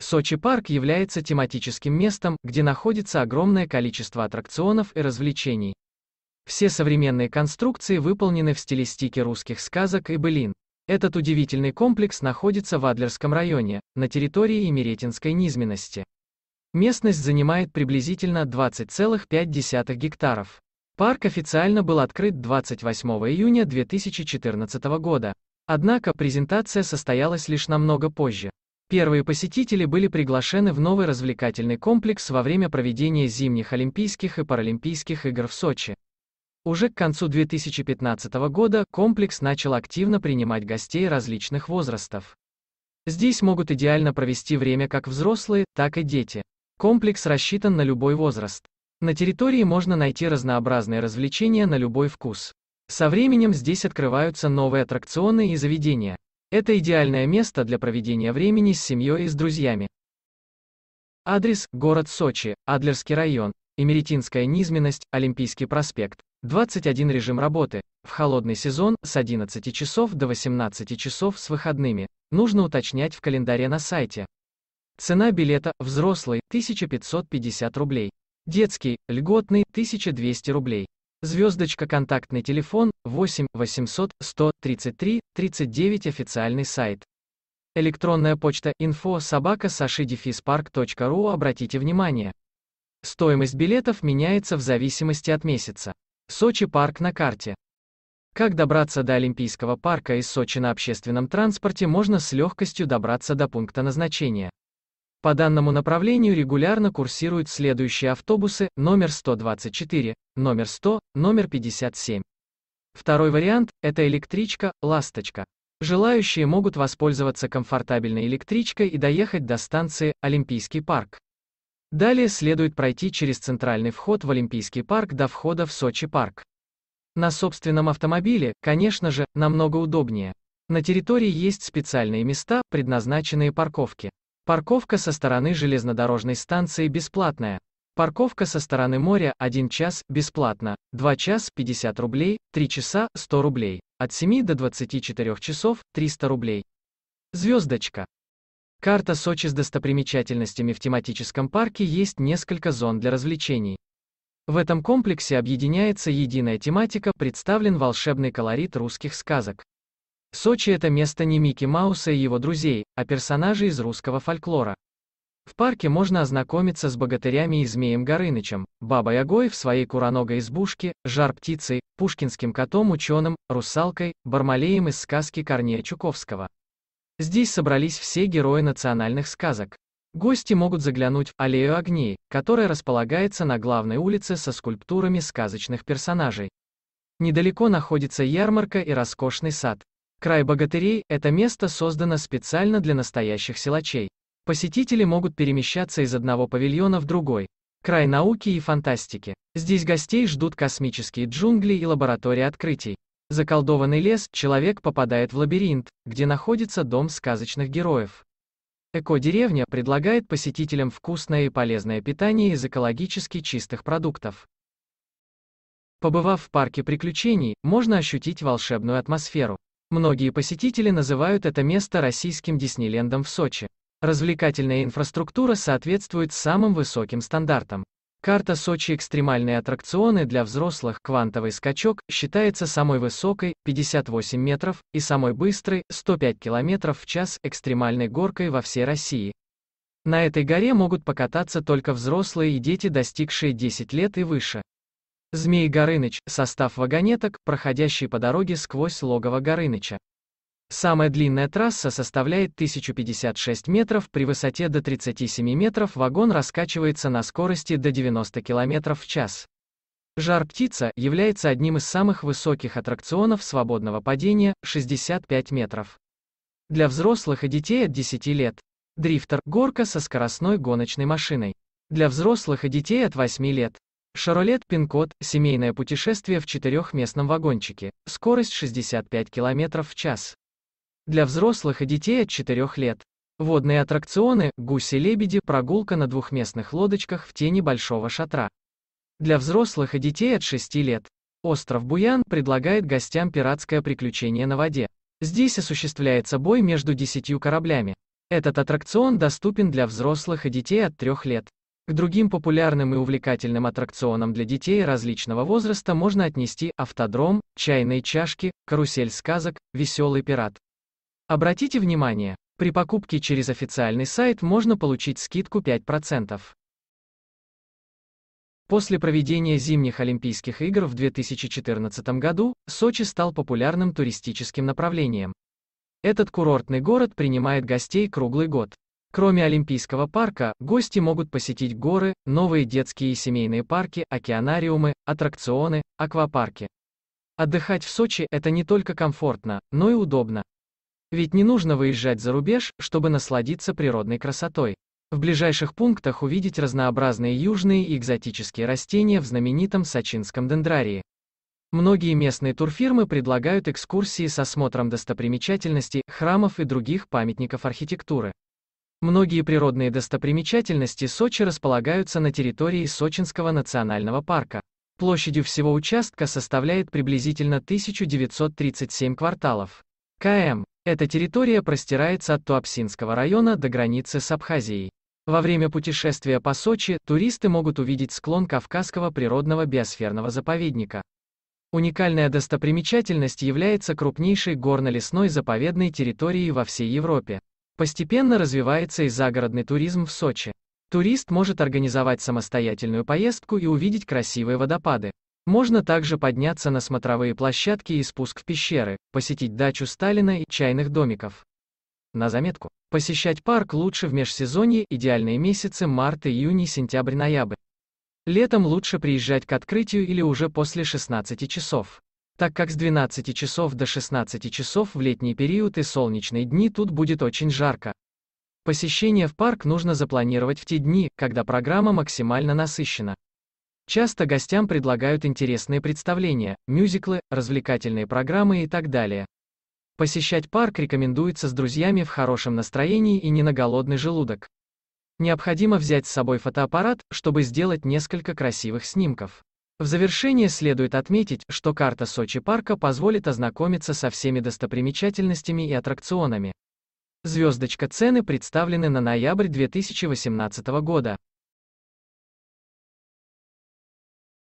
Сочи парк является тематическим местом, где находится огромное количество аттракционов и развлечений. Все современные конструкции выполнены в стилистике русских сказок и былин. Этот удивительный комплекс находится в Адлерском районе, на территории Имеретинской низменности. Местность занимает приблизительно 20,5 гектаров. Парк официально был открыт 28 июня 2014 года. Однако презентация состоялась лишь намного позже. Первые посетители были приглашены в новый развлекательный комплекс во время проведения зимних Олимпийских и Паралимпийских игр в Сочи. Уже к концу 2015 года комплекс начал активно принимать гостей различных возрастов. Здесь могут идеально провести время как взрослые, так и дети. Комплекс рассчитан на любой возраст. На территории можно найти разнообразные развлечения на любой вкус. Со временем здесь открываются новые аттракционы и заведения. Это идеальное место для проведения времени с семьей и с друзьями. Адрес – город Сочи, Адлерский район, Эмеретинская низменность, Олимпийский проспект. 21 режим работы. В холодный сезон с 11 часов до 18 часов с выходными. Нужно уточнять в календаре на сайте. Цена билета взрослый 1550 рублей. Детский, льготный 1200 рублей. Звездочка контактный телефон 8 800 133 39 официальный сайт. Электронная почта info собака сашидефисpark.ру Обратите внимание. Стоимость билетов меняется в зависимости от месяца. Сочи парк на карте. Как добраться до Олимпийского парка из Сочи на общественном транспорте можно с легкостью добраться до пункта назначения. По данному направлению регулярно курсируют следующие автобусы, номер 124, номер 100, номер 57. Второй вариант – это электричка «Ласточка». Желающие могут воспользоваться комфортабельной электричкой и доехать до станции «Олимпийский парк». Далее следует пройти через центральный вход в Олимпийский парк до входа в Сочи парк. На собственном автомобиле, конечно же, намного удобнее. На территории есть специальные места, предназначенные парковке. Парковка со стороны железнодорожной станции бесплатная. Парковка со стороны моря 1 час бесплатно, 2 час 50 рублей, 3 часа 100 рублей, от 7 до 24 часов 300 рублей. Звездочка. Карта Сочи с достопримечательностями в тематическом парке есть несколько зон для развлечений. В этом комплексе объединяется единая тематика, представлен волшебный колорит русских сказок. Сочи – это место не Микки Мауса и его друзей, а персонажей из русского фольклора. В парке можно ознакомиться с богатырями и змеем Горынычем, бабой Ягой в своей куроногой избушке, жар-птицей, пушкинским котом-ученым, русалкой, бармалеем из сказки Корнея Чуковского. Здесь собрались все герои национальных сказок. Гости могут заглянуть в аллею огней, которая располагается на главной улице со скульптурами сказочных персонажей. Недалеко находится ярмарка и роскошный сад. Край богатырей – это место создано специально для настоящих силачей. Посетители могут перемещаться из одного павильона в другой. Край науки и фантастики. Здесь гостей ждут космические джунгли и лаборатории открытий. Заколдованный лес, человек попадает в лабиринт, где находится дом сказочных героев. Эко-деревня предлагает посетителям вкусное и полезное питание из экологически чистых продуктов. Побывав в парке приключений, можно ощутить волшебную атмосферу. Многие посетители называют это место российским Диснейлендом в Сочи. Развлекательная инфраструктура соответствует самым высоким стандартам. Карта Сочи экстремальные аттракционы для взрослых «Квантовый скачок» считается самой высокой, 58 метров, и самой быстрой, 105 км в час экстремальной горкой во всей России. На этой горе могут покататься только взрослые и дети, достигшие 10 лет и выше. Змей Горыныч – состав вагонеток, проходящий по дороге сквозь логово Горыныча. Самая длинная трасса составляет 1056 метров, при высоте до 37 метров вагон раскачивается на скорости до 90 км в час. Жар-птица является одним из самых высоких аттракционов свободного падения – 65 метров. Для взрослых и детей от 10 лет. Дрифтер – горка со скоростной гоночной машиной. Для взрослых и детей от 8 лет. Шаролет Пин-код – семейное путешествие в четырехместном вагончике, скорость 65 км в час. Для взрослых и детей от 4 лет. Водные аттракционы, гуси-лебеди, прогулка на двухместных лодочках в тени большого шатра. Для взрослых и детей от 6 лет. Остров Буян предлагает гостям пиратское приключение на воде. Здесь осуществляется бой между десятью кораблями. Этот аттракцион доступен для взрослых и детей от 3 лет. К другим популярным и увлекательным аттракционам для детей различного возраста можно отнести автодром, чайные чашки, карусель сказок, веселый пират. Обратите внимание, при покупке через официальный сайт можно получить скидку 5%. После проведения зимних Олимпийских игр в 2014 году, Сочи стал популярным туристическим направлением. Этот курортный город принимает гостей круглый год. Кроме Олимпийского парка, гости могут посетить горы, новые детские и семейные парки, океанариумы, аттракционы, аквапарки. Отдыхать в Сочи – это не только комфортно, но и удобно. Ведь не нужно выезжать за рубеж, чтобы насладиться природной красотой. В ближайших пунктах увидеть разнообразные южные и экзотические растения в знаменитом сочинском дендрарии. Многие местные турфирмы предлагают экскурсии с осмотром достопримечательностей, храмов и других памятников архитектуры. Многие природные достопримечательности Сочи располагаются на территории Сочинского национального парка. Площадью всего участка составляет приблизительно 1937 кварталов. КМ. Эта территория простирается от Туапсинского района до границы с Абхазией. Во время путешествия по Сочи туристы могут увидеть склон Кавказского природного биосферного заповедника. Уникальная достопримечательность является крупнейшей горно-лесной заповедной территорией во всей Европе. Постепенно развивается и загородный туризм в Сочи. Турист может организовать самостоятельную поездку и увидеть красивые водопады. Можно также подняться на смотровые площадки и спуск в пещеры, посетить дачу Сталина и чайных домиков. На заметку. Посещать парк лучше в межсезонье, идеальные месяцы март, июнь, сентябрь, ноябрь. Летом лучше приезжать к открытию или уже после 16 часов так как с 12 часов до 16 часов в летний период и солнечные дни тут будет очень жарко. Посещение в парк нужно запланировать в те дни, когда программа максимально насыщена. Часто гостям предлагают интересные представления, мюзиклы, развлекательные программы и так далее. Посещать парк рекомендуется с друзьями в хорошем настроении и не на голодный желудок. Необходимо взять с собой фотоаппарат, чтобы сделать несколько красивых снимков. В завершение следует отметить, что карта Сочи парка позволит ознакомиться со всеми достопримечательностями и аттракционами. Звездочка цены представлены на ноябрь 2018 года.